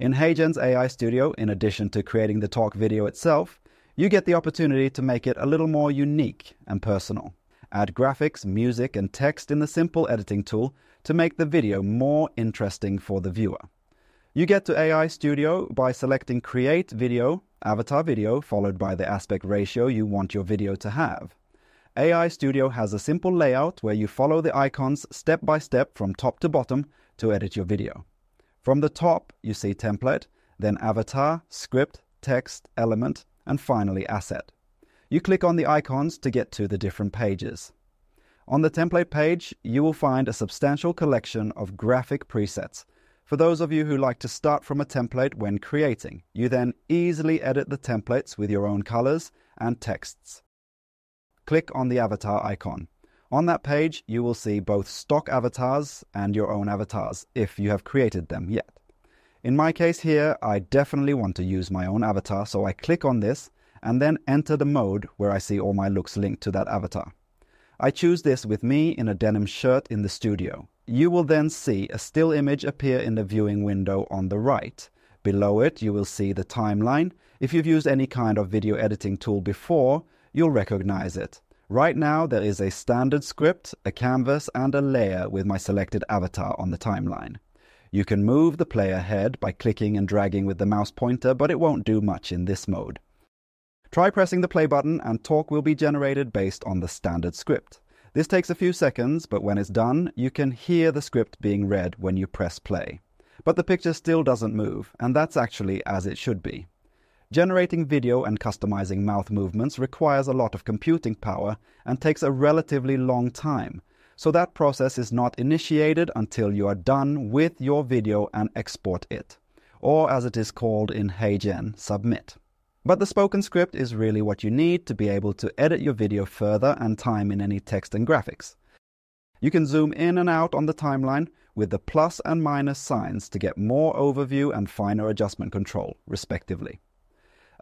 In HeyGen's AI Studio, in addition to creating the talk video itself, you get the opportunity to make it a little more unique and personal. Add graphics, music, and text in the simple editing tool to make the video more interesting for the viewer. You get to AI Studio by selecting Create Video, Avatar Video, followed by the aspect ratio you want your video to have. AI Studio has a simple layout where you follow the icons step by step from top to bottom to edit your video. From the top, you see Template, then Avatar, Script, Text, Element, and finally Asset. You click on the icons to get to the different pages. On the template page, you will find a substantial collection of graphic presets. For those of you who like to start from a template when creating, you then easily edit the templates with your own colors and texts. Click on the avatar icon. On that page, you will see both stock avatars and your own avatars, if you have created them yet. In my case here, I definitely want to use my own avatar, so I click on this and then enter the mode where I see all my looks linked to that avatar. I choose this with me in a denim shirt in the studio. You will then see a still image appear in the viewing window on the right. Below it, you will see the timeline. If you've used any kind of video editing tool before, you'll recognize it. Right now, there is a standard script, a canvas, and a layer with my selected avatar on the timeline. You can move the player head by clicking and dragging with the mouse pointer, but it won't do much in this mode. Try pressing the play button and talk will be generated based on the standard script. This takes a few seconds, but when it's done, you can hear the script being read when you press play. But the picture still doesn't move, and that's actually as it should be. Generating video and customizing mouth movements requires a lot of computing power and takes a relatively long time, so that process is not initiated until you are done with your video and export it, or as it is called in HeyGen, submit. But the spoken script is really what you need to be able to edit your video further and time in any text and graphics. You can zoom in and out on the timeline with the plus and minus signs to get more overview and finer adjustment control, respectively.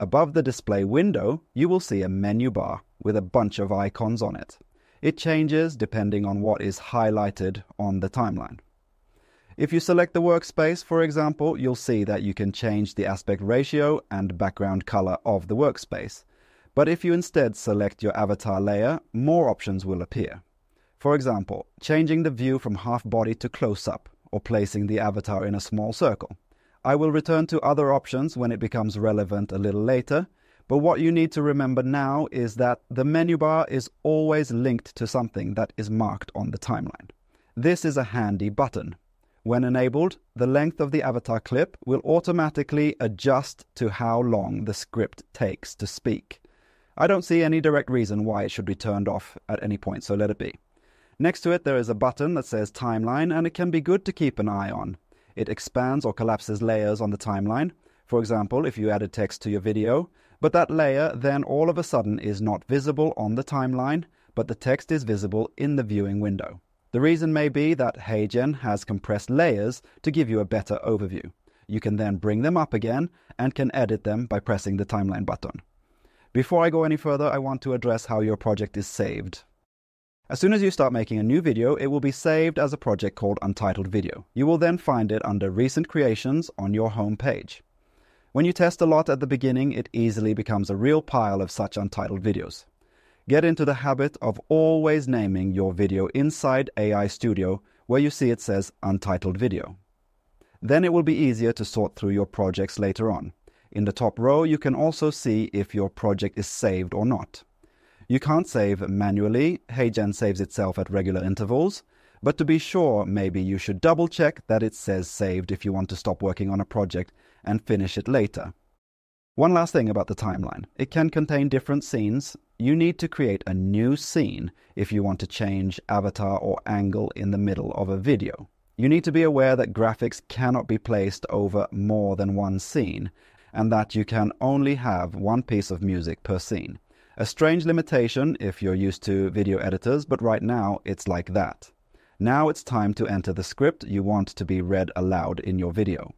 Above the display window, you will see a menu bar with a bunch of icons on it. It changes depending on what is highlighted on the timeline. If you select the workspace, for example, you'll see that you can change the aspect ratio and background color of the workspace. But if you instead select your avatar layer, more options will appear. For example, changing the view from half body to close up, or placing the avatar in a small circle. I will return to other options when it becomes relevant a little later, but what you need to remember now is that the menu bar is always linked to something that is marked on the timeline. This is a handy button, when enabled, the length of the avatar clip will automatically adjust to how long the script takes to speak. I don't see any direct reason why it should be turned off at any point, so let it be. Next to it, there is a button that says Timeline, and it can be good to keep an eye on. It expands or collapses layers on the timeline. For example, if you added text to your video, but that layer then all of a sudden is not visible on the timeline, but the text is visible in the viewing window. The reason may be that HeyGen has compressed layers to give you a better overview. You can then bring them up again and can edit them by pressing the timeline button. Before I go any further, I want to address how your project is saved. As soon as you start making a new video, it will be saved as a project called Untitled Video. You will then find it under Recent Creations on your home page. When you test a lot at the beginning, it easily becomes a real pile of such untitled videos. Get into the habit of always naming your video inside AI Studio where you see it says Untitled Video. Then it will be easier to sort through your projects later on. In the top row, you can also see if your project is saved or not. You can't save manually, HeyGen saves itself at regular intervals, but to be sure, maybe you should double check that it says saved if you want to stop working on a project and finish it later. One last thing about the timeline. It can contain different scenes. You need to create a new scene if you want to change avatar or angle in the middle of a video. You need to be aware that graphics cannot be placed over more than one scene, and that you can only have one piece of music per scene. A strange limitation if you're used to video editors, but right now it's like that. Now it's time to enter the script you want to be read aloud in your video.